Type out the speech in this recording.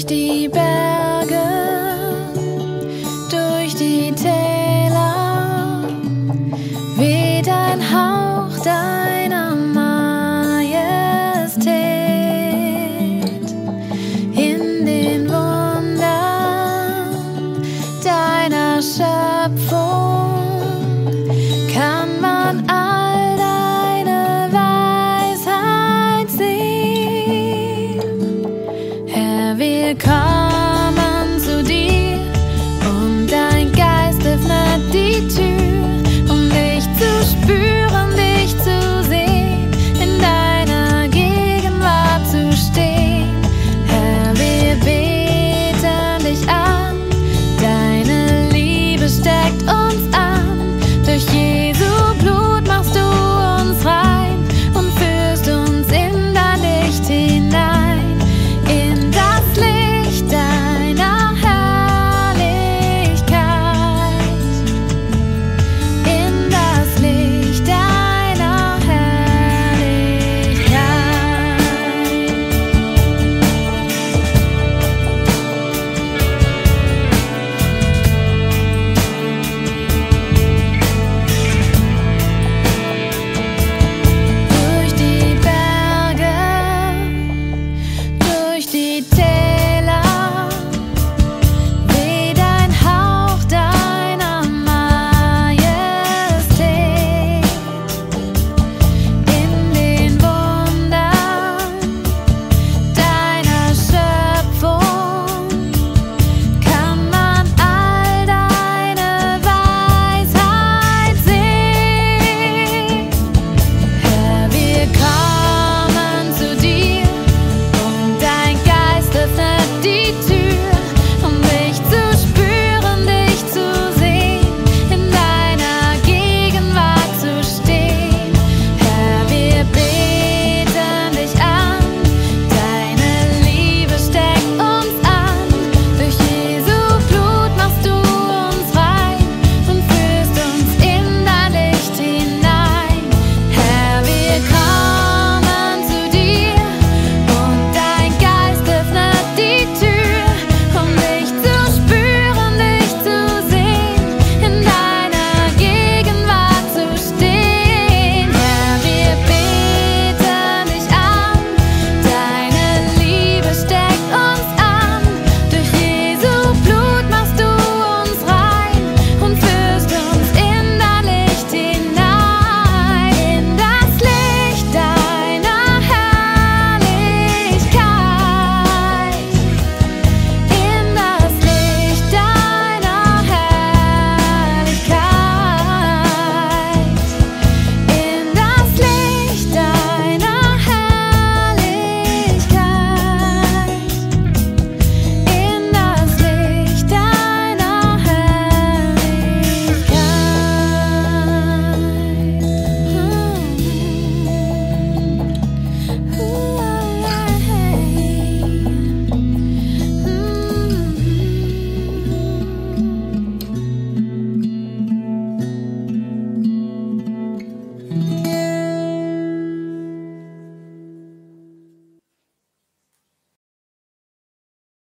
durch die